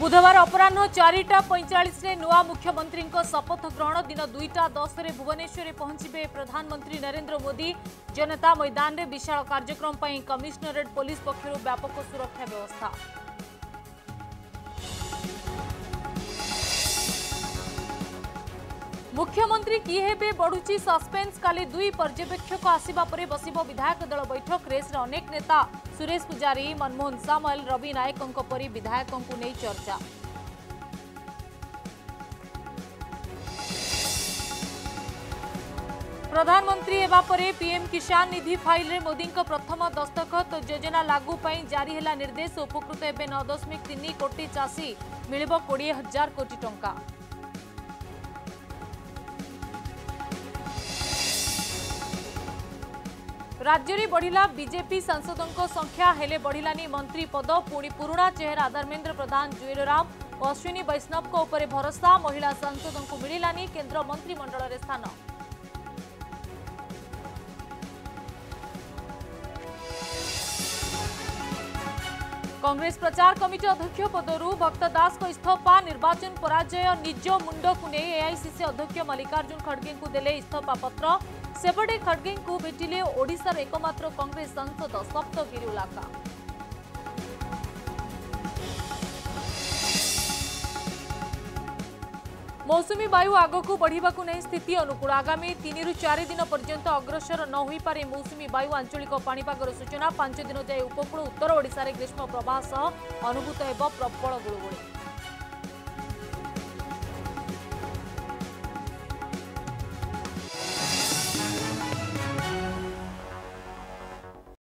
ବୁଧବାର ଅପରାହ୍ନ ଚାରିଟା ପଇଁଚାଳିଶରେ ନୂଆ ମୁଖ୍ୟମନ୍ତ୍ରୀଙ୍କ ଶପଥ ଗ୍ରହଣ ଦିନ ଦୁଇଟା ଦଶରେ ଭୁବନେଶ୍ୱରରେ ପହଞ୍ଚିବେ ପ୍ରଧାନମନ୍ତ୍ରୀ ନରେନ୍ଦ୍ର ମୋଦି ଜନତା ମୈଦାନରେ ବିଶାଳ କାର୍ଯ୍ୟକ୍ରମ ପାଇଁ କମିଶନରେଟ୍ ପୋଲିସ ପକ୍ଷରୁ ବ୍ୟାପକ ସୁରକ୍ଷା ବ୍ୟବସ୍ଥା मुख्यमंत्री किए हे बढ़ुच सस्पेन्स का दुई पर्यवेक्षक आसवाप बस विधायक दल बैठक रेस अनेक नेता सुरेश पूजारी मनमोहन सामल रवि नायकों पर विधायकों नहीं चर्चा प्रधानमंत्री परे पीएम किसान निधि फाइल रे मोदी प्रथम दस्तखत योजना लागू पर जारी है निर्देश उपकृत एवं नौ दशमिक तीन कोटी चाषी मिल कोड़े हजार कोटी टंका ରାଜ୍ୟରେ ବଢ଼ିଲା ବିଜେପି ସାଂସଦଙ୍କ ସଂଖ୍ୟା ହେଲେ ବଢ଼ିଲାନି ମନ୍ତ୍ରୀ ପଦ ପୁଣି ପୁରୁଣା ଚେହେରା ଧର୍ମେନ୍ଦ୍ର ପ୍ରଧାନ ଜୁଏରରାମ ଓ ଅଶ୍ୱିନୀ ବୈଷ୍ଣବଙ୍କ ଉପରେ ଭରସା ମହିଳା ସାଂସଦଙ୍କୁ ମିଳିଲାନି କେନ୍ଦ୍ର ମନ୍ତ୍ରିମଣ୍ଡଳରେ ସ୍ଥାନ कांग्रेस प्रचार कमिटी अध्यक्ष भक्तदास को इतफा निर्वाचन पराजय निज मुडको नै एआईसीसी अध्यक्ष को देले इस्तफा पत्र सेबडे खड्गे भेटिले ओडार एकमत्र कांग्रेस सांसद सप्तगिरी उल्लाका ମୌସୁମୀ ବାୟୁ ଆଗକୁ ବଢ଼ିବାକୁ ନେଇ ସ୍ଥିତି ଅନୁକୂଳ ଆଗାମୀ ତିନିରୁ ଚାରି ଦିନ ପର୍ଯ୍ୟନ୍ତ ଅଗ୍ରସର ନ ହୋଇପାରେ ମୌସୁମୀ ବାୟୁ ଆଞ୍ଚଳିକ ପାଣିପାଗର ସୂଚନା ପାଞ୍ଚ ଦିନ ଯାଏ ଉପକୂଳ ଉତ୍ତର ଓଡ଼ିଶାରେ ଗ୍ରୀଷ୍ମ ପ୍ରବାହ ସହ ଅନୁଭୂତ ହେବ ପ୍ରବଳ ଗୁଳୁଗୁଳି